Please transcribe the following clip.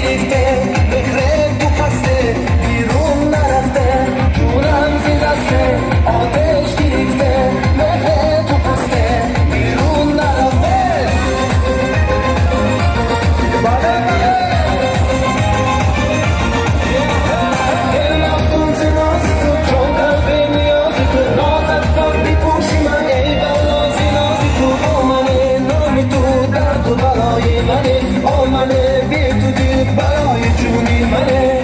faded man. برای جونی منه.